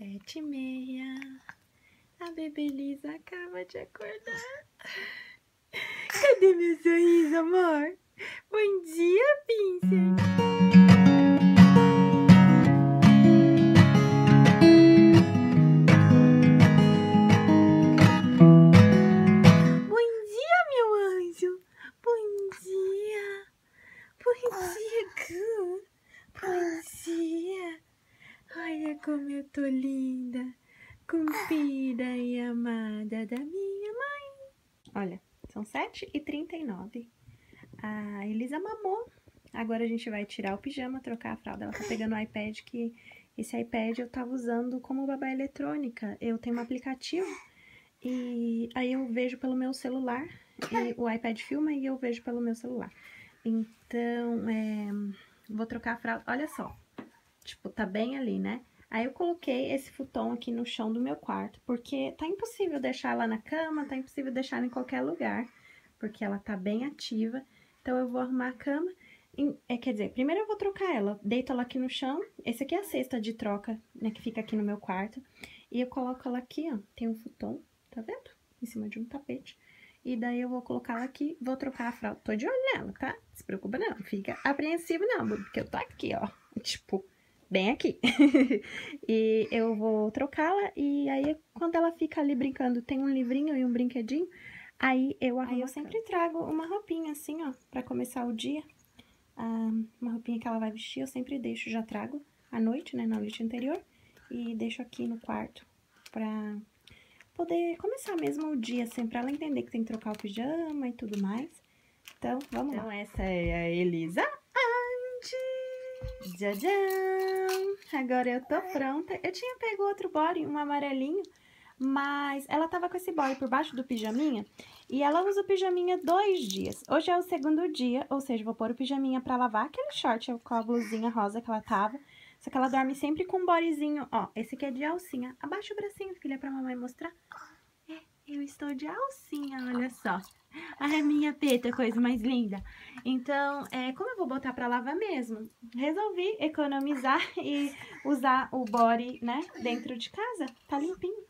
Sete e meia. A bebê Lisa acaba de acordar. Cadê meu sorriso, amor? Bom dia, Vincent. São 7 e 39. A Elisa mamou. Agora a gente vai tirar o pijama, trocar a fralda. Ela tá pegando o iPad, que esse iPad eu tava usando como babá eletrônica. Eu tenho um aplicativo e aí eu vejo pelo meu celular. o iPad filma e eu vejo pelo meu celular. Então, é, vou trocar a fralda. Olha só, tipo, tá bem ali, né? Aí eu coloquei esse futon aqui no chão do meu quarto, porque tá impossível deixar lá na cama, tá impossível deixar em qualquer lugar porque ela tá bem ativa. Então eu vou arrumar a cama. É, quer dizer, primeiro eu vou trocar ela, deito ela aqui no chão. Esse aqui é a cesta de troca, né, que fica aqui no meu quarto. E eu coloco ela aqui, ó, tem um futon, tá vendo? Em cima de um tapete. E daí eu vou colocar ela aqui, vou trocar a fralda. Tô de olho nela, tá? Se preocupa não, fica apreensivo não, porque eu tô aqui, ó. Tipo, bem aqui. e eu vou trocá-la e aí quando ela fica ali brincando, tem um livrinho e um brinquedinho, aí eu aí eu sempre trago uma roupinha assim, ó, para começar o dia. Ah, uma roupinha que ela vai vestir, eu sempre deixo, já trago à noite, né, na noite anterior, e deixo aqui no quarto pra poder começar mesmo o dia, assim, pra ela entender que tem que trocar o pijama e tudo mais. Então, vamos lá. Então, essa é a Elisa Andy. Tchadam! Agora eu tô pronta. Eu tinha pego outro body, um amarelinho, mas ela tava com esse body por baixo do pijaminha e ela usa o pijaminha dois dias. Hoje é o segundo dia, ou seja, vou pôr o pijaminha pra lavar aquele short com a blusinha rosa que ela tava. Só que ela dorme sempre com um bodyzinho, ó. Esse aqui é de alcinha. Abaixa o bracinho, filha, pra mamãe mostrar. É, eu estou de alcinha, olha só. Ai, minha peta, coisa mais linda. Então, é, como eu vou botar pra lavar mesmo, resolvi economizar e usar o body, né, dentro de casa. Tá limpinho.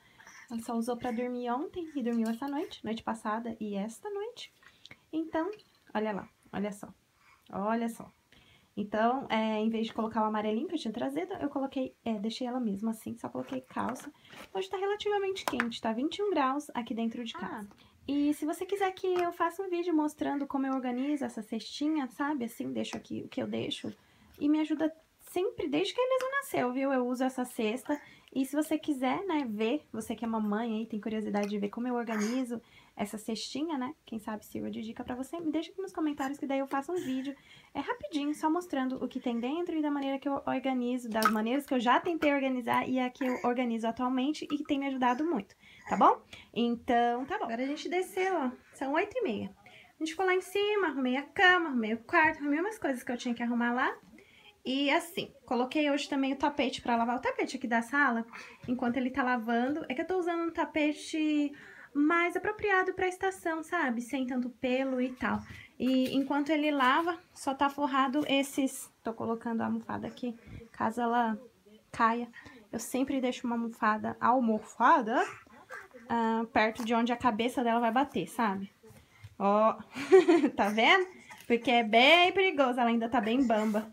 Ela só usou pra dormir ontem e dormiu essa noite, noite passada e esta noite. Então, olha lá, olha só. Olha só. Então, é, em vez de colocar o amarelinho que eu tinha trazido, eu coloquei, é, deixei ela mesmo assim, só coloquei calça. Hoje tá relativamente quente, tá 21 graus aqui dentro de casa. E se você quiser que eu faça um vídeo mostrando como eu organizo essa cestinha, sabe? Assim, deixo aqui o que eu deixo. E me ajuda sempre, desde que a Elisa nasceu, viu? Eu uso essa cesta. E se você quiser, né, ver, você que é mamãe aí, tem curiosidade de ver como eu organizo essa cestinha, né? Quem sabe sirva de dica pra você, me deixa aqui nos comentários que daí eu faço um vídeo. É rapidinho, só mostrando o que tem dentro e da maneira que eu organizo, das maneiras que eu já tentei organizar e a que eu organizo atualmente e que tem me ajudado muito, tá bom? Então, tá bom. Agora a gente desceu, ó, são oito e meia. A gente ficou lá em cima, arrumei a cama, arrumei o quarto, arrumei umas coisas que eu tinha que arrumar lá. E assim, coloquei hoje também o tapete pra lavar o tapete aqui da sala, enquanto ele tá lavando. É que eu tô usando um tapete mais apropriado pra estação, sabe? Sem tanto pelo e tal. E enquanto ele lava, só tá forrado esses... Tô colocando a almofada aqui, caso ela caia. Eu sempre deixo uma almofada, almofada, ah, perto de onde a cabeça dela vai bater, sabe? Ó, tá vendo? Porque é bem perigoso, ela ainda tá bem bamba.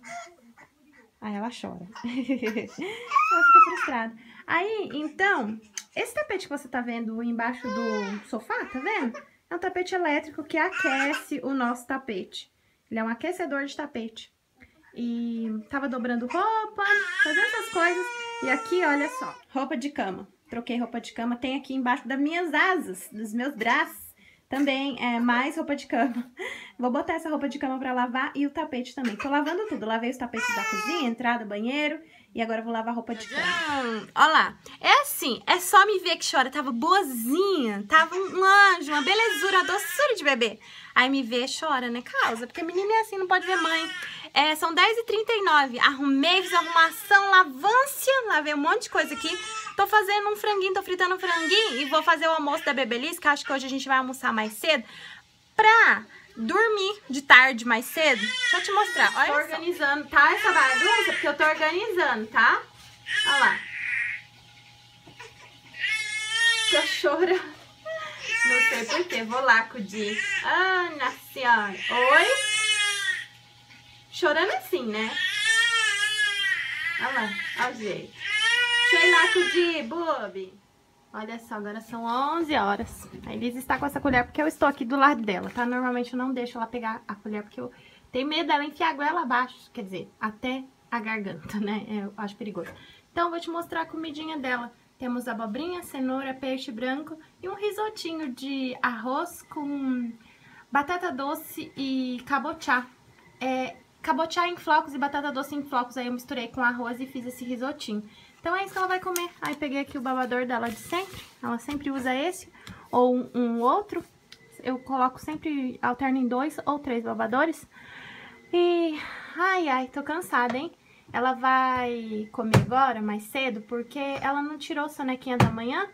Aí ela chora. ela fica frustrada. Aí, então, esse tapete que você tá vendo embaixo do sofá, tá vendo? É um tapete elétrico que aquece o nosso tapete. Ele é um aquecedor de tapete. E tava dobrando roupa, fazendo essas coisas. E aqui, olha só, roupa de cama. Troquei roupa de cama. Tem aqui embaixo das minhas asas, dos meus braços. Também é mais roupa de cama. Vou botar essa roupa de cama pra lavar e o tapete também. Tô lavando tudo. Lavei os tapetes da cozinha, entrada, banheiro. E agora vou lavar a roupa de cama. Olha lá, é assim, é só me ver que chora. Tava boazinha, tava um anjo, uma belezura, uma doçura de bebê. Aí me vê, chora, né, causa? Porque menina é assim, não pode ver mãe. É, são 10h39, arrumei, fiz arrumação, lavância, lavei um monte de coisa aqui. Tô fazendo um franguinho, tô fritando um franguinho e vou fazer o almoço da Bebelice, que acho que hoje a gente vai almoçar mais cedo, pra dormir de tarde mais cedo. Deixa eu te mostrar, olha Tô só. organizando, tá? Essa bagunça, porque eu tô organizando, tá? Olha lá. Tô chorando. Não sei porquê. Vou lá acudir. Ana senhora. Oi? Chorando assim, né? Olha lá. Olha o jeito. Deixa eu ir lá acudir, Bob. Olha só, agora são 11 horas. A Elisa está com essa colher porque eu estou aqui do lado dela, tá? Normalmente eu não deixo ela pegar a colher porque eu tenho medo dela enfiar a goela abaixo. Quer dizer, até a garganta, né? Eu acho perigoso. Então, vou te mostrar a comidinha dela. Temos abobrinha, cenoura, peixe branco e um risotinho de arroz com batata doce e cabochá. É, cabochá em flocos e batata doce em flocos, aí eu misturei com arroz e fiz esse risotinho. Então é isso que ela vai comer. Aí peguei aqui o babador dela de sempre, ela sempre usa esse ou um, um outro. Eu coloco sempre, alterno em dois ou três babadores. E, ai, ai, tô cansada, hein? Ela vai comer agora, mais cedo, porque ela não tirou sonequinha da manhã.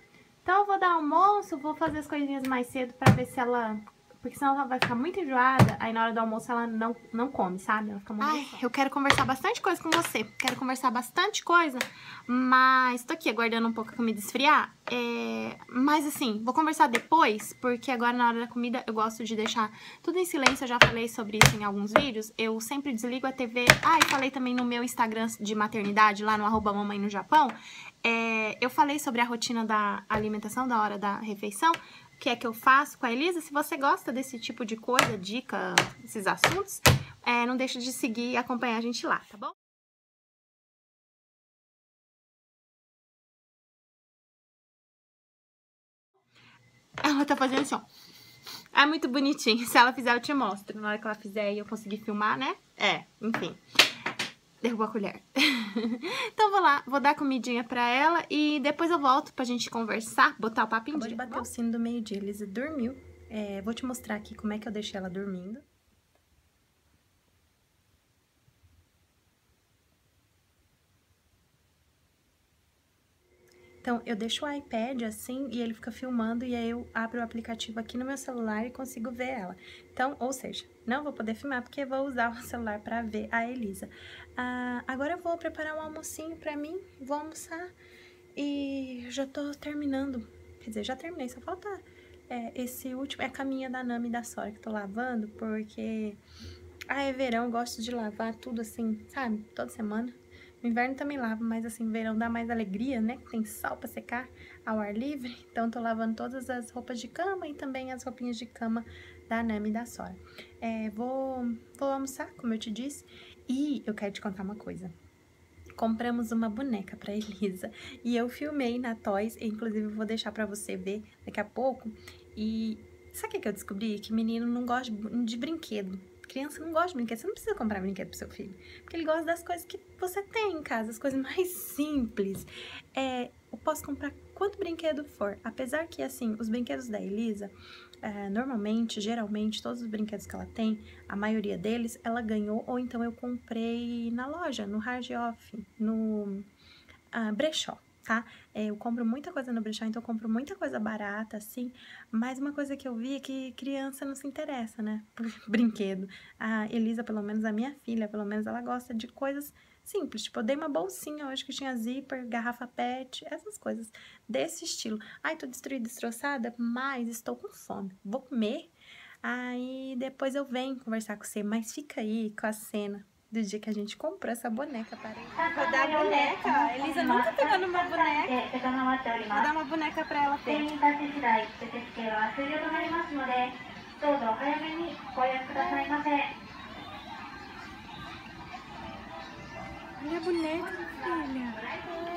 Então eu vou dar almoço, vou fazer as coisinhas mais cedo pra ver se ela porque senão ela vai ficar muito enjoada, aí na hora do almoço ela não, não come, sabe? Ela fica muito Ai, eu quero conversar bastante coisa com você. Quero conversar bastante coisa, mas tô aqui aguardando um pouco a comida esfriar. É... Mas assim, vou conversar depois, porque agora na hora da comida eu gosto de deixar tudo em silêncio. Eu já falei sobre isso em alguns vídeos. Eu sempre desligo a TV. Ah, e falei também no meu Instagram de maternidade, lá no arroba mamãe no Japão. É... Eu falei sobre a rotina da alimentação, da hora da refeição que é que eu faço com a Elisa. Se você gosta desse tipo de coisa, dica, esses assuntos, é, não deixe de seguir e acompanhar a gente lá, tá bom? Ela tá fazendo assim, ó. É muito bonitinho. Se ela fizer, eu te mostro. Na hora que ela fizer e eu conseguir filmar, né? É, enfim derrubou a colher. então vou lá, vou dar comidinha pra ela e depois eu volto pra gente conversar, botar o papo em dia. de bater o sino do meio-dia, Elisa dormiu. É, vou te mostrar aqui como é que eu deixei ela dormindo. Então, eu deixo o iPad assim e ele fica filmando e aí eu abro o aplicativo aqui no meu celular e consigo ver ela. Então, ou seja, não vou poder filmar porque vou usar o celular para ver a Elisa. Ah, agora eu vou preparar um almocinho para mim, vou almoçar e já tô terminando. Quer dizer, já terminei, só falta é, esse último, é a caminha da Nami e da Sora que tô lavando, porque... Ah, é verão, gosto de lavar tudo assim, sabe? Toda semana. No inverno também lavo, mas assim, verão dá mais alegria, né? Tem sol pra secar ao ar livre. Então, tô lavando todas as roupas de cama e também as roupinhas de cama da Nami e da Sora. É, vou, vou almoçar, como eu te disse. E eu quero te contar uma coisa. Compramos uma boneca pra Elisa. E eu filmei na Toys, inclusive vou deixar pra você ver daqui a pouco. E sabe o que eu descobri? Que menino não gosta de brinquedo criança não gosta de brinquedo. Você não precisa comprar brinquedo pro seu filho. Porque ele gosta das coisas que você tem em casa, as coisas mais simples. É, eu posso comprar quanto brinquedo for. Apesar que, assim, os brinquedos da Elisa, é, normalmente, geralmente, todos os brinquedos que ela tem, a maioria deles, ela ganhou ou então eu comprei na loja, no Hard Off, no uh, brechó tá? É, eu compro muita coisa no brechó, então eu compro muita coisa barata, assim. Mas uma coisa que eu vi é que criança não se interessa, né? Por brinquedo. A Elisa, pelo menos a minha filha, pelo menos ela gosta de coisas simples. Tipo, eu dei uma bolsinha hoje que tinha zíper, garrafa pet, essas coisas desse estilo. Ai, tô destruída, destroçada, mas estou com fome. Vou comer. Aí depois eu venho conversar com você, mas fica aí com a cena do dia que a gente comprou essa boneca para ele. Vou dar a boneca. Elisa nunca pegou numa boneca. Vou dar uma boneca para ela ter. Minha boneca, filha.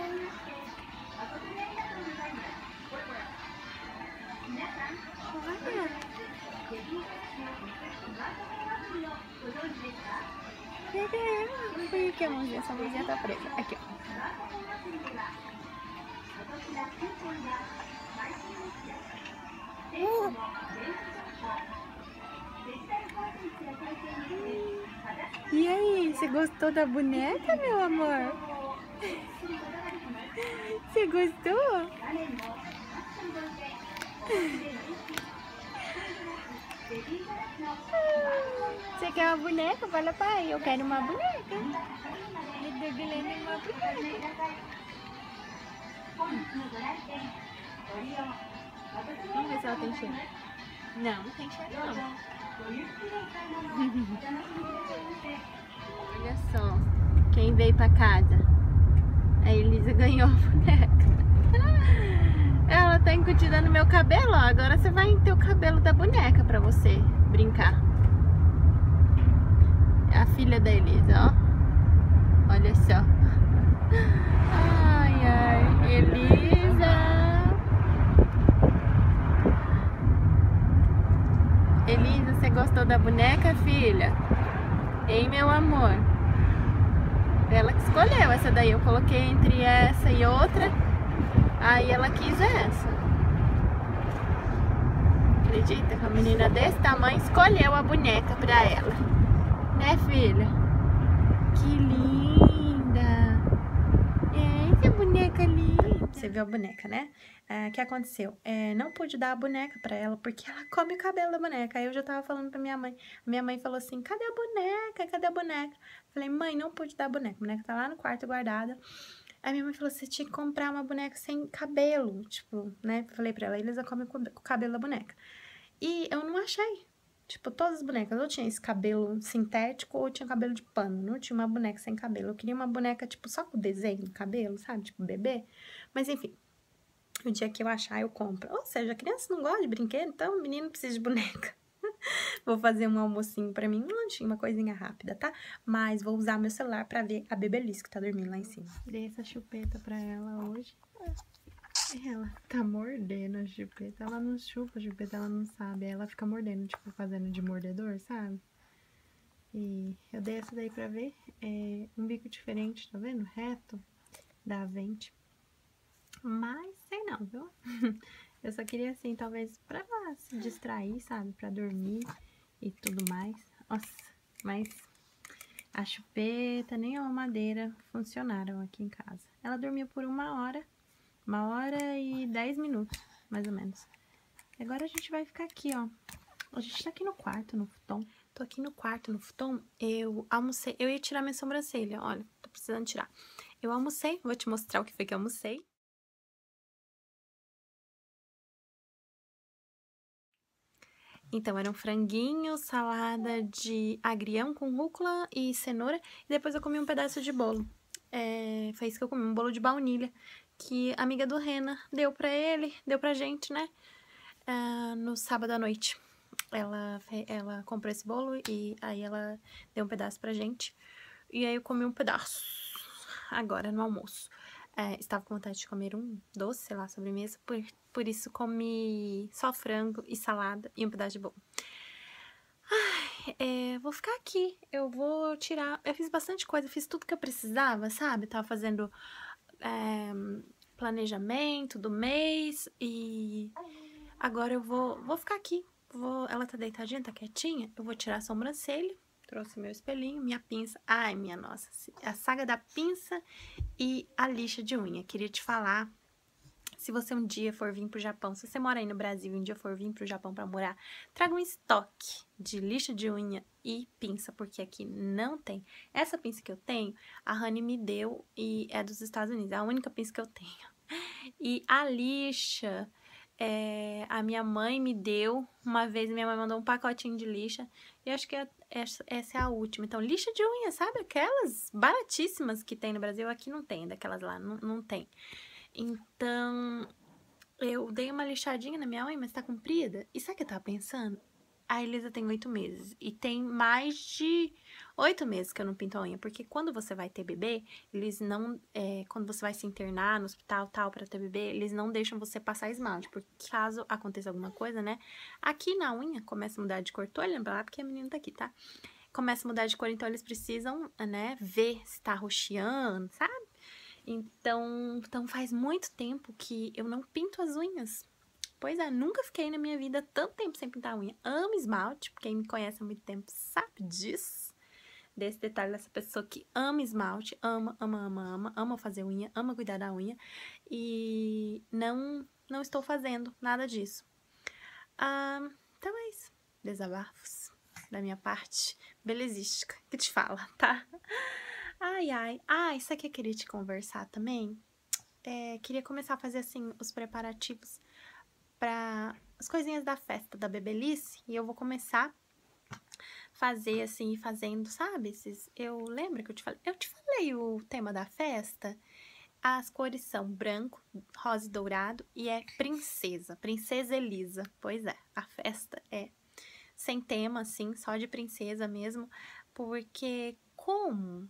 Por que a mãozinha? Essa mãozinha tá presa. Aqui, ó. Uh. E aí, você gostou da boneca, meu amor? Você gostou? Você quer uma boneca? Fala, pai, eu quero uma boneca. Me dê uma boneca. Vamos ver se ela tem cheiro. Não, não tem cheiro não. Olha só, quem veio pra casa. A Elisa ganhou a boneca. Ela tá incutida no meu cabelo, ó. Agora você vai ter o cabelo da boneca pra você brincar. É a filha da Elisa, ó. Olha só. Ai, ai. Elisa. Elisa, você gostou da boneca, filha? Hein, meu amor? Ela que escolheu essa daí. Eu coloquei entre essa e outra. Aí ela quis essa. Acredita que a menina desse tamanho escolheu a boneca pra ela. Né, filha? Que linda! Eita, boneca linda! Você viu a boneca, né? O que aconteceu? É, não pude dar a boneca pra ela, porque ela come o cabelo da boneca. Aí eu já tava falando pra minha mãe. Minha mãe falou assim, cadê a boneca? Cadê a boneca? Falei, mãe, não pude dar a boneca. A boneca tá lá no quarto guardada. Aí minha mãe falou, você tinha que comprar uma boneca sem cabelo. Tipo, né? Falei pra ela, eles comem com o cabelo da boneca. E eu não achei. Tipo, todas as bonecas, ou tinha esse cabelo sintético ou tinha cabelo de pano. Não tinha uma boneca sem cabelo. Eu queria uma boneca, tipo, só com desenho no cabelo, sabe? Tipo, bebê. Mas enfim, o dia que eu achar, eu compro. Ou seja, a criança não gosta de brinquedo, então o menino precisa de boneca. vou fazer um almocinho pra mim, um lanchinho, uma coisinha rápida, tá? Mas vou usar meu celular pra ver a Bebelice que tá dormindo lá em cima. Dei essa chupeta pra ela hoje. Ela tá mordendo a chupeta. Ela não chupa a chupeta, ela não sabe. Ela fica mordendo, tipo, fazendo de mordedor, sabe? E eu dei essa daí pra ver. É um bico diferente, tá vendo? Reto, da Avente. Mas, sei não, viu? Eu só queria, assim, talvez pra se distrair, sabe? Pra dormir e tudo mais. Nossa, mas a chupeta nem a madeira funcionaram aqui em casa. Ela dormiu por uma hora, uma hora e dez minutos, mais ou menos. Agora a gente vai ficar aqui, ó. A gente tá aqui no quarto, no futon. Tô aqui no quarto, no futon. Eu almocei, eu ia tirar minha sobrancelha, olha, tô precisando tirar. Eu almocei, vou te mostrar o que foi que eu almocei. Então, era um franguinho, salada de agrião com rúcula e cenoura. E depois eu comi um pedaço de bolo. É, foi isso que eu comi, um bolo de baunilha. Que a amiga do Rena deu pra ele, deu pra gente, né? É, no sábado à noite. Ela, ela comprou esse bolo e aí ela deu um pedaço pra gente. E aí eu comi um pedaço agora no almoço. É, estava com vontade de comer um doce, sei lá, sobremesa, por, por isso comi só frango e salada e um pedaço de bolo. É, vou ficar aqui, eu vou tirar, eu fiz bastante coisa, fiz tudo que eu precisava, sabe? Tava fazendo é, planejamento do mês e agora eu vou, vou ficar aqui. Vou, ela tá deitadinha, tá quietinha, eu vou tirar a sobrancelha Trouxe meu espelhinho, minha pinça. Ai, minha nossa, a saga da pinça e a lixa de unha. Queria te falar, se você um dia for vir pro Japão, se você mora aí no Brasil e um dia for vir pro Japão para morar, traga um estoque de lixa de unha e pinça, porque aqui não tem. Essa pinça que eu tenho, a Honey me deu e é dos Estados Unidos, é a única pinça que eu tenho. E a lixa é, a minha mãe me deu, uma vez minha mãe mandou um pacotinho de lixa, e acho que é, essa, essa é a última. Então, lixa de unha, sabe? Aquelas baratíssimas que tem no Brasil, aqui não tem, daquelas lá, não, não tem. Então, eu dei uma lixadinha na minha unha, mas tá comprida. E sabe o que eu tava pensando? A Elisa tem oito meses e tem mais de oito meses que eu não pinto a unha, porque quando você vai ter bebê, eles não, é, quando você vai se internar no hospital tal para ter bebê, eles não deixam você passar esmalte, porque caso aconteça alguma coisa, né? Aqui na unha começa a mudar de cor, tô olhando lá porque a menina tá aqui, tá? Começa a mudar de cor, então eles precisam, né, ver se tá roxeando, sabe? Então, então faz muito tempo que eu não pinto as unhas. Pois é, nunca fiquei na minha vida tanto tempo sem pintar unha. Amo esmalte, quem me conhece há muito tempo sabe disso. Desse detalhe dessa pessoa que ama esmalte, ama, ama, ama, ama, ama fazer unha, ama cuidar da unha. E não, não estou fazendo nada disso. Ah, então é isso. Desabafos da minha parte belezística que te fala, tá? Ai, ai. Ah, isso aqui eu queria te conversar também é, queria começar a fazer, assim, os preparativos para as coisinhas da festa da Bebelice. E eu vou começar fazer assim, fazendo, sabe? Esses, eu lembro que eu te falei, eu te falei o tema da festa. As cores são branco, rosa e dourado e é princesa, princesa Elisa. Pois é, a festa é sem tema assim, só de princesa mesmo, porque como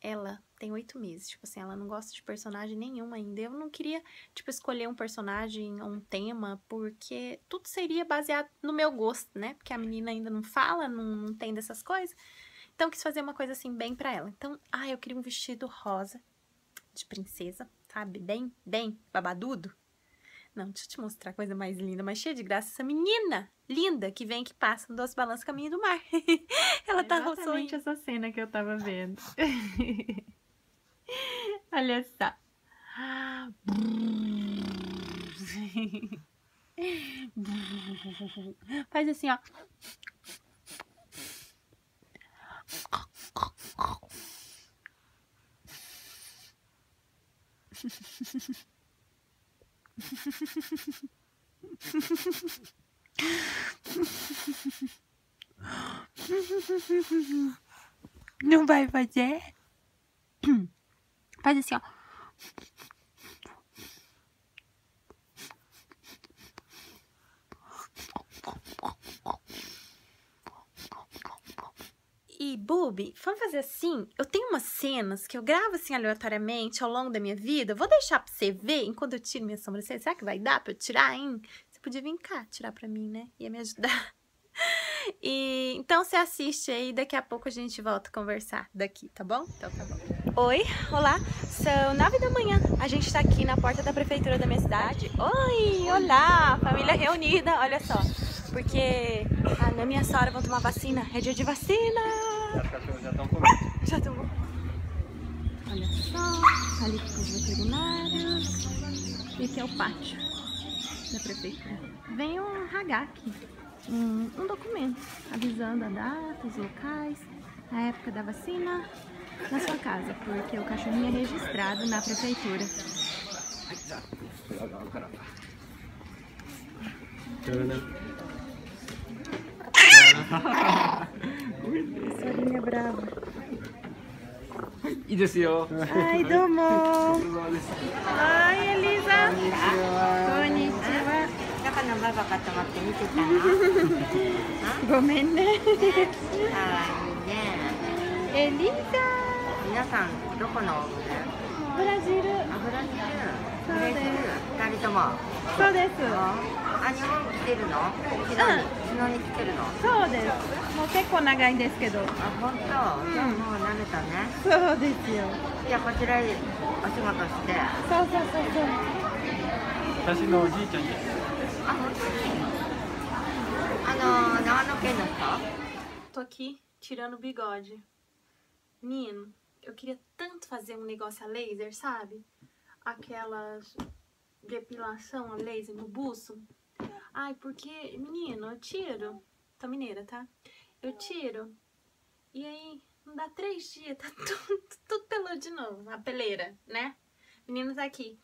ela tem oito meses, tipo assim, ela não gosta de personagem nenhum ainda. Eu não queria, tipo, escolher um personagem ou um tema, porque tudo seria baseado no meu gosto, né? Porque a menina ainda não fala, não, não tem dessas coisas. Então, eu quis fazer uma coisa assim, bem pra ela. Então, ah, eu queria um vestido rosa, de princesa, sabe? Bem, bem babadudo. Não, deixa eu te mostrar a coisa mais linda, mais cheia de graça. Essa menina linda que vem que passa no Doce Balanço Caminho do Mar. Ela É tá exatamente sorrindo. essa cena que eu tava vendo. Olha só. Faz assim, ó. Não vai fazer? Faz assim, ó. E, Bubi, vamos fazer assim? Eu tenho umas cenas que eu gravo assim aleatoriamente ao longo da minha vida. Vou deixar pra você ver enquanto eu tiro minha sobrancelha. Será que vai dar pra eu tirar, hein? Você podia vir cá tirar pra mim, né? Ia me ajudar. E então você assiste aí, daqui a pouco a gente volta a conversar daqui, tá bom? Então tá bom. Oi, olá. São nove da manhã. A gente tá aqui na porta da prefeitura da minha cidade. Oi, olá, família reunida. Olha só, porque a Ana e minha sogra vão tomar vacina. É dia de vacina. Os cachorros já estão comendo. Já tomou. Olha só, ali ficam os veterinários. E aqui é o pátio da prefeitura. Vem um RAGAC, um, um documento avisando a data, os locais, a época da vacina na sua casa, porque o cachorrinho é registrado na prefeitura. Brava. いいですよ。はい、どうも。はい、エリザ。こんにちは。だのらママが止まって見てたごめんね。可愛いいね。エリザ。皆さんどこのブラジル。ブラジル。ブラジル。二人とも。そうです。あ、日本来てるの？昨日に昨日に来てるのそうです。もう結構長いんですけど。あ本当じゃあもう慣れたねそうですよ。じゃあこちらへお仕事してそうそうそうそう。私のおじいちゃんです。あ本当にあの長野県の人 Tô aqui tirando o bigode. Menino, eu queria tanto fazer um negócio a laser, sabe? Aquelas depilação a laser no buço. Ai, porque, menino, eu tiro. Tô mineira, tá? Eu tiro. E aí, não dá três dias, tá tudo, tudo peludo de novo. A peleira, né? Menino tá aqui.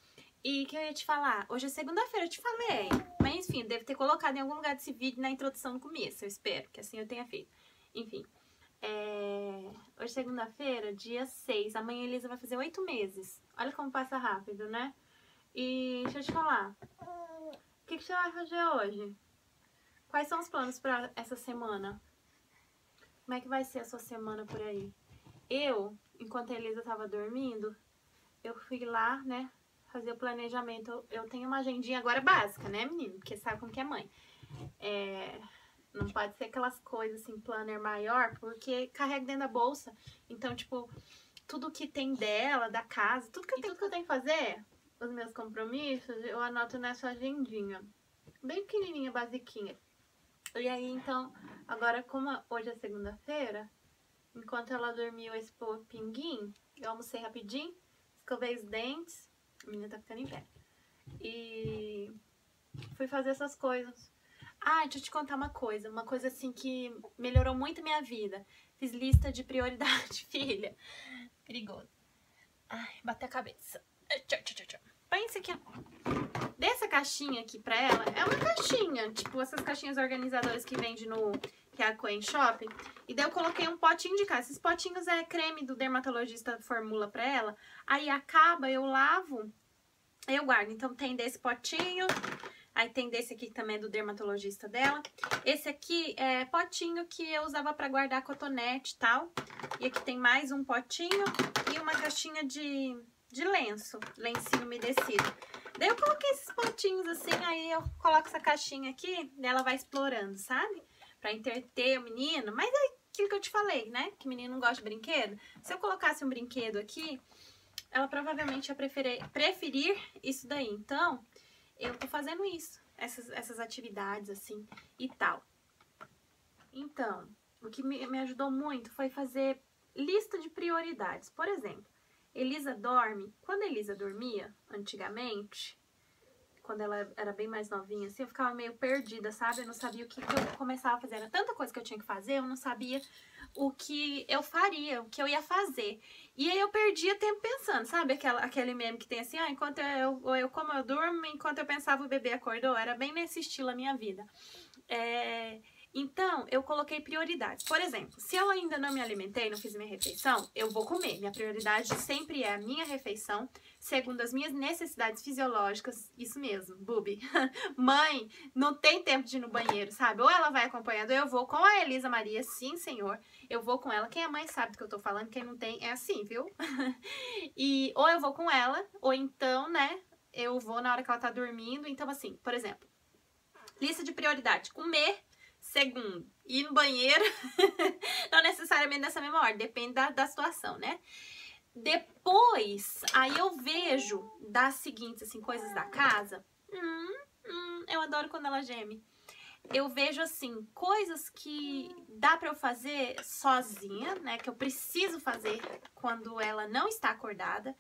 E que eu ia te falar, hoje é segunda-feira, eu te falei. Mas enfim, devo ter colocado em algum lugar desse vídeo na introdução no começo, eu espero, que assim eu tenha feito. Enfim, é... hoje é segunda-feira, dia 6. Amanhã a Elisa vai fazer oito meses. Olha como passa rápido, né? E deixa eu te falar. O que, que você vai fazer hoje? Quais são os planos para essa semana? Como é que vai ser a sua semana por aí? Eu, enquanto a Elisa tava dormindo, eu fui lá, né, fazer o planejamento. Eu, eu tenho uma agendinha agora básica, né, menino? Porque sabe como que é mãe. É, não pode ser aquelas coisas assim, planner maior, porque carrega dentro da bolsa. Então, tipo, tudo que tem dela, da casa, tudo que eu, tenho, tudo que eu tenho que fazer, os meus compromissos, eu anoto nessa agendinha. Bem pequenininha, basiquinha. E aí, então, agora como hoje é segunda-feira, enquanto ela dormiu esse pinguim, eu almocei rapidinho, escovei os dentes, a menina tá ficando em pé. E fui fazer essas coisas. Ah, deixa eu te contar uma coisa, uma coisa assim que melhorou muito a minha vida. Fiz lista de prioridade, filha. Perigoso. Ai, bateu a cabeça. Tchau, tchau, tchau, tchau. Caixinha aqui pra ela. É uma caixinha, tipo essas caixinhas organizadoras que vende no que é a Coen Shopping. E daí eu coloquei um potinho de casa. Esses potinhos é creme do dermatologista formula pra ela. Aí acaba, eu lavo, eu guardo. Então tem desse potinho, aí tem desse aqui que também é do dermatologista dela. Esse aqui é potinho que eu usava pra guardar cotonete e tal. E aqui tem mais um potinho e uma caixinha de, de lenço, lencinho umedecido. Daí eu coloquei esses potinhos assim, aí eu coloco essa caixinha aqui ela vai explorando, sabe? Pra entreter o menino. Mas é aquilo que eu te falei, né? Que menino não gosta de brinquedo. Se eu colocasse um brinquedo aqui, ela provavelmente ia preferir, preferir isso daí. Então, eu tô fazendo isso. Essas, essas atividades, assim, e tal. Então, o que me, me ajudou muito foi fazer lista de prioridades. Por exemplo, Elisa dorme. Quando a Elisa dormia, antigamente, quando ela era bem mais novinha, assim, eu ficava meio perdida, sabe? Eu não sabia o que, que eu começava a fazer. Era tanta coisa que eu tinha que fazer, eu não sabia o que eu faria, o que eu ia fazer. E aí eu perdia tempo pensando, sabe? Aquela, aquele meme que tem assim, ah, enquanto eu, eu como eu durmo, enquanto eu pensava o bebê acordou. Era bem nesse estilo a minha vida. É... Então, eu coloquei prioridades. Por exemplo, se eu ainda não me alimentei, não fiz minha refeição, eu vou comer. Minha prioridade sempre é a minha refeição, segundo as minhas necessidades fisiológicas. Isso mesmo, Bubi. Mãe, não tem tempo de ir no banheiro, sabe? Ou ela vai acompanhando, eu vou com a Elisa Maria, sim, senhor. Eu vou com ela. Quem é mãe sabe do que eu tô falando, quem não tem é assim, viu? e ou eu vou com ela, ou então, né, eu vou na hora que ela tá dormindo. Então, assim, por exemplo, lista de prioridade: comer Segundo, ir no banheiro, não necessariamente nessa mesma ordem, depende da, da situação, né? Depois, aí eu vejo das seguintes, assim, coisas da casa. Hum, hum, eu adoro quando ela geme. Eu vejo, assim, coisas que dá pra eu fazer sozinha, né? Que eu preciso fazer quando ela não está acordada.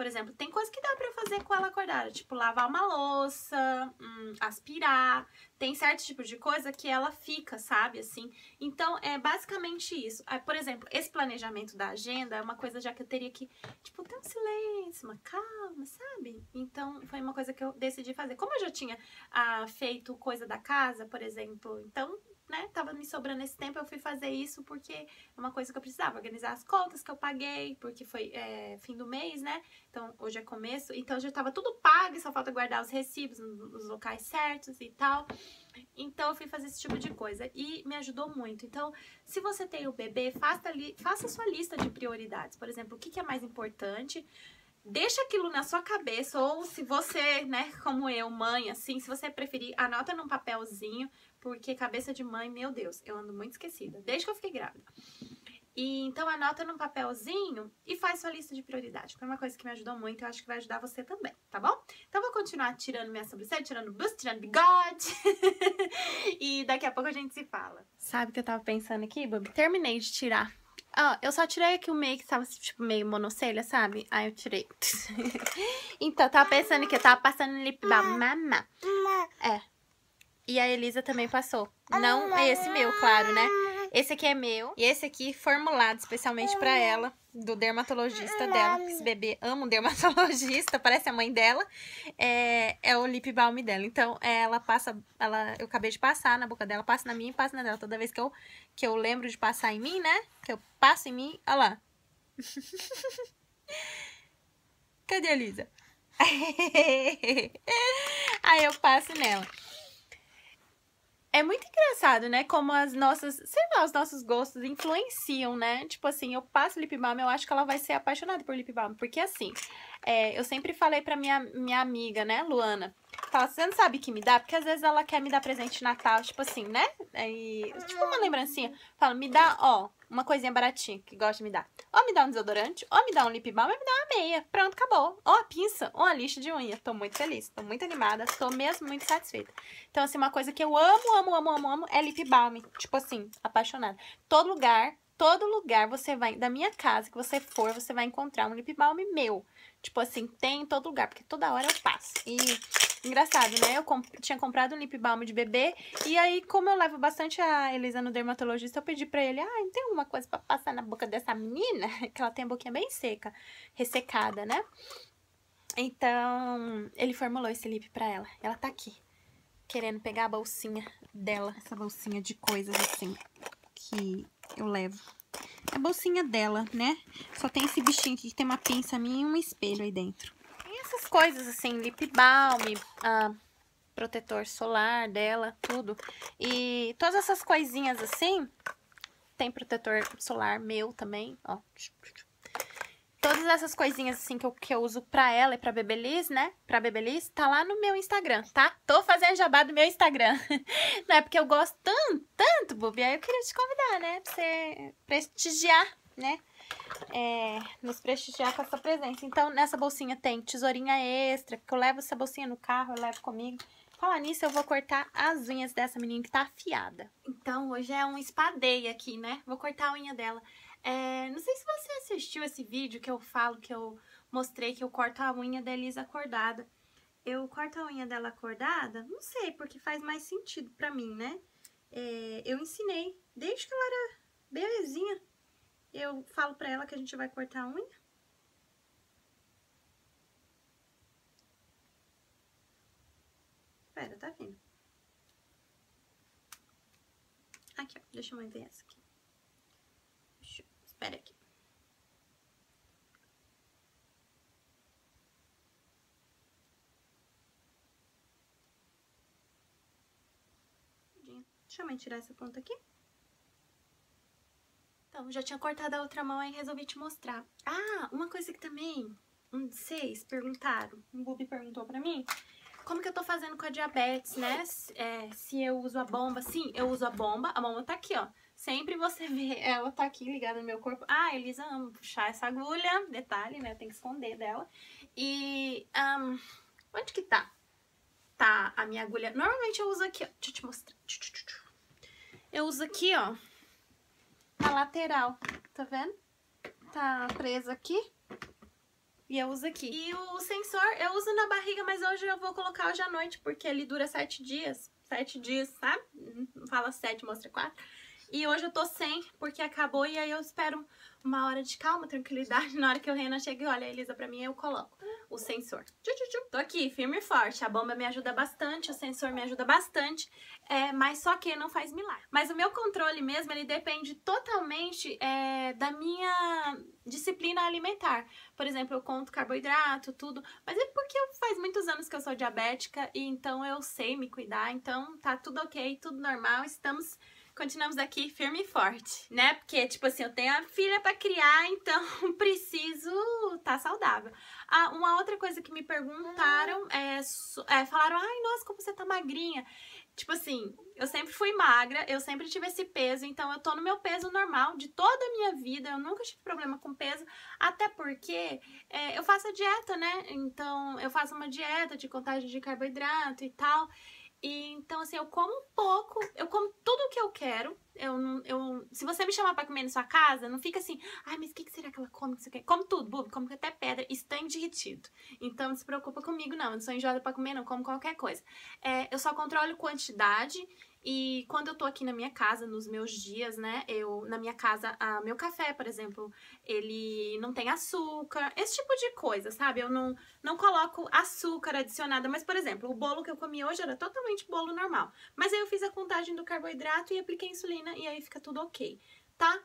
Por exemplo, tem coisa que dá eu fazer com ela acordada, tipo lavar uma louça, hum, aspirar. Tem certos tipos de coisa que ela fica, sabe, assim. Então, é basicamente isso. Por exemplo, esse planejamento da agenda é uma coisa já que eu teria que, tipo, ter um silêncio, uma calma, sabe? Então, foi uma coisa que eu decidi fazer. Como eu já tinha ah, feito coisa da casa, por exemplo, então né, tava me sobrando esse tempo, eu fui fazer isso porque é uma coisa que eu precisava, organizar as contas que eu paguei, porque foi é, fim do mês, né, então hoje é começo, então já tava tudo pago e só falta guardar os recibos nos locais certos e tal, então eu fui fazer esse tipo de coisa e me ajudou muito, então se você tem o bebê, faça, ali, faça sua lista de prioridades, por exemplo, o que, que é mais importante, deixa aquilo na sua cabeça, ou se você, né, como eu, mãe, assim, se você preferir, anota num papelzinho, porque cabeça de mãe, meu Deus, eu ando muito esquecida, desde que eu fiquei grávida. E então anota num papelzinho e faz sua lista de prioridade. Foi uma coisa que me ajudou muito, eu acho que vai ajudar você também, tá bom? Então vou continuar tirando minha sobrancelha, tirando busto, tirando bigode. e daqui a pouco a gente se fala. Sabe o que eu tava pensando aqui, Bob? Terminei de tirar. Ó, eu só tirei aqui o meio que tava, tipo, meio monocelha, sabe? Aí eu tirei. então, eu tava pensando que eu tava passando lip balm. Mamá. É. E a Elisa também passou. Não é esse meu, claro, né? Esse aqui é meu. E esse aqui formulado especialmente pra ela, do dermatologista dela. Esse bebê ama um dermatologista, parece a mãe dela. É, é o lip balm dela. Então, ela passa... ela Eu acabei de passar na boca dela, passa na minha e passa na dela. Toda vez que eu, que eu lembro de passar em mim, né? Que eu passo em mim... Olha lá. Cadê a Elisa? Aí eu passo nela. É muito engraçado, né? Como as nossas, sei lá, os nossos gostos influenciam, né? Tipo assim, eu passo lip balm, eu acho que ela vai ser apaixonada por lip balm. Porque assim, é, eu sempre falei pra minha, minha amiga, né, Luana, fala, você não sabe que me dá? Porque às vezes ela quer me dar presente de Natal, tipo assim, né? E, tipo uma lembrancinha. Fala, me dá, ó, uma coisinha baratinha que gosta de me dar. Ou me dá um desodorante, ou me dá um lip balm, ou me dá uma meia. Pronto, acabou. Ou uma pinça, ou uma lixa de unha. Tô muito feliz, tô muito animada, tô mesmo muito satisfeita. Então, assim, uma coisa que eu amo, amo, amo, amo, amo é lip balm. Tipo assim, apaixonada. Todo lugar, todo lugar você vai, da minha casa que você for, você vai encontrar um lip balm meu. Tipo assim, tem em todo lugar, porque toda hora eu passo. E engraçado, né? Eu comp tinha comprado um lip balm de bebê. E aí, como eu levo bastante a Elisa no dermatologista, eu pedi pra ele: ah, tem alguma coisa pra passar na boca dessa menina? Que ela tem a boquinha bem seca, ressecada, né? Então, ele formulou esse lip pra ela. Ela tá aqui, querendo pegar a bolsinha dela. Essa bolsinha de coisas assim, que eu levo. É a bolsinha dela, né? Só tem esse bichinho aqui que tem uma pinça minha e um espelho aí dentro. E essas coisas assim, lip balm, ah, protetor solar dela, tudo. E todas essas coisinhas assim, tem protetor solar meu também, ó. Todas essas coisinhas assim que eu, que eu uso pra ela e pra Bebeliz, né? Pra Bebeliz, tá lá no meu Instagram, tá? Tô fazendo jabá do meu Instagram. Não é porque eu gosto tanto, tanto, Bubi. Aí eu queria te convidar, né? Pra você prestigiar, né? É, nos prestigiar com essa presença. Então, nessa bolsinha tem tesourinha extra, porque eu levo essa bolsinha no carro, eu levo comigo. Falar nisso, eu vou cortar as unhas dessa menina que tá afiada. Então, hoje é um espadeio aqui, né? Vou cortar a unha dela. É, não sei se você assistiu esse vídeo que eu falo, que eu mostrei que eu corto a unha da Elisa acordada. Eu corto a unha dela acordada? Não sei, porque faz mais sentido pra mim, né? É, eu ensinei, desde que ela era bebezinha, eu falo pra ela que a gente vai cortar a unha. Espera, tá vindo. Aqui, ó, deixa eu ver essa. Espera aqui. Deixa eu tirar essa ponta aqui. Então, já tinha cortado a outra mão aí resolvi te mostrar. Ah, uma coisa que também um de vocês perguntaram, um Bubi perguntou pra mim, como que eu tô fazendo com a diabetes, né? É, se eu uso a bomba. Sim, eu uso a bomba. A bomba tá aqui, ó. Sempre você vê ela tá aqui ligada no meu corpo. Ah, Elisa ama puxar essa agulha. Detalhe, né? Tem que esconder dela. E... Um, onde que tá? Tá a minha agulha. Normalmente eu uso aqui, ó. Deixa eu te mostrar. Eu uso aqui, ó. Na lateral. Tá vendo? Tá presa aqui. E eu uso aqui. E o sensor eu uso na barriga, mas hoje eu vou colocar hoje à noite, porque ele dura sete dias. Sete dias, sabe? Fala sete, mostra quatro. E hoje eu tô sem, porque acabou, e aí eu espero uma hora de calma, tranquilidade. Na hora que o Renan chega e olha a Elisa pra mim, eu coloco o sensor. Tô aqui, firme e forte. A bomba me ajuda bastante, o sensor me ajuda bastante, é, mas só que não faz milagre. Mas o meu controle mesmo, ele depende totalmente é, da minha disciplina alimentar. Por exemplo, eu conto carboidrato, tudo, mas é porque faz muitos anos que eu sou diabética e então eu sei me cuidar, então tá tudo ok, tudo normal, estamos continuamos aqui firme e forte, né? Porque, tipo assim, eu tenho a filha para criar, então preciso estar tá saudável. Ah, uma outra coisa que me perguntaram é, é, falaram, ai, nossa, como você tá magrinha. Tipo assim, eu sempre fui magra, eu sempre tive esse peso, então eu tô no meu peso normal de toda a minha vida, eu nunca tive problema com peso, até porque é, eu faço dieta, né? Então eu faço uma dieta de contagem de carboidrato e tal. E, então, assim, eu como pouco, eu como tudo o que eu quero. Eu, eu, se você me chamar pra comer na sua casa, não fica assim, ai, mas o que, que será que ela come? Que você quer? Come tudo, Bubi, come até pedra, está derretido. Então, não se preocupa comigo, não. Eu não sou enjoada pra comer, não, como qualquer coisa. É, eu só controlo quantidade e quando eu tô aqui na minha casa, nos meus dias, né, eu, na minha casa, a, meu café, por exemplo, ele não tem açúcar, esse tipo de coisa, sabe? Eu não, não coloco açúcar adicionado, mas, por exemplo, o bolo que eu comi hoje era totalmente bolo normal. Mas aí eu fiz a contagem do carboidrato e apliquei insulina e aí fica tudo ok, tá?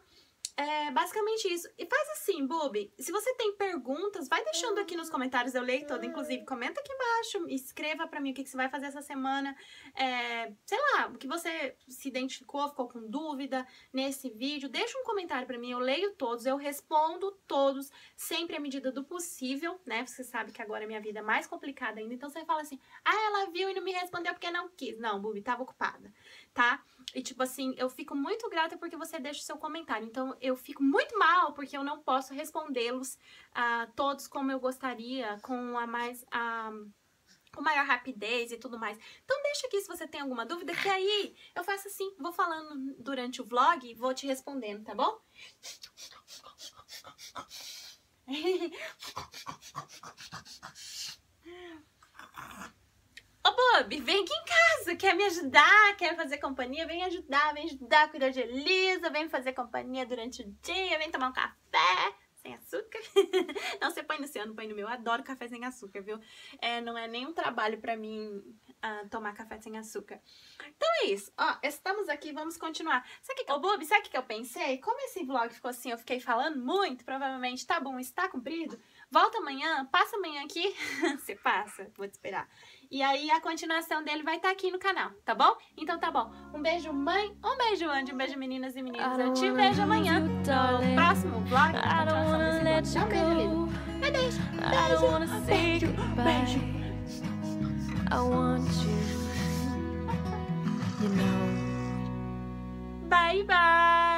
É basicamente isso. E faz assim, Bubi, se você tem perguntas, vai deixando aqui nos comentários, eu leio todo. Inclusive, comenta aqui embaixo, escreva pra mim o que, que você vai fazer essa semana. É, sei lá, o que você se identificou, ficou com dúvida nesse vídeo. Deixa um comentário pra mim, eu leio todos, eu respondo todos, sempre à medida do possível, né? Você sabe que agora a minha vida é mais complicada ainda, então você fala assim, ah, ela viu e não me respondeu porque não quis. Não, Bubi, tava ocupada, tá? E tipo assim, eu fico muito grata porque você deixa o seu comentário. Então eu fico muito mal porque eu não posso respondê-los uh, todos como eu gostaria, com a mais. Uh, com maior rapidez e tudo mais. Então deixa aqui se você tem alguma dúvida, que aí eu faço assim, vou falando durante o vlog, vou te respondendo, tá bom? Ô, Bob, vem quer me ajudar, quer fazer companhia, vem ajudar, vem ajudar a cuidar de Elisa, vem fazer companhia durante o dia, vem tomar um café sem açúcar. não, você põe no seu, eu não põe no meu. Eu adoro café sem açúcar, viu? É, não é nenhum trabalho pra mim ah, tomar café sem açúcar. Então é isso. Ó, estamos aqui, vamos continuar. Sabe o que, Ô, Bob, sabe o que, que eu pensei? Como esse vlog ficou assim, eu fiquei falando muito, provavelmente tá bom, está cumprido. Volta amanhã, passa amanhã aqui. você passa, vou te esperar. E aí a continuação dele vai estar aqui no canal, tá bom? Então tá bom. Um beijo, mãe. Um beijo, Andy. Um beijo, meninas e meninos. Eu te vejo amanhã no próximo vlog. um beijo, lindo. Beijo. I don't wanna say Beijo. Beijo. I want you. You know. Bye, bye.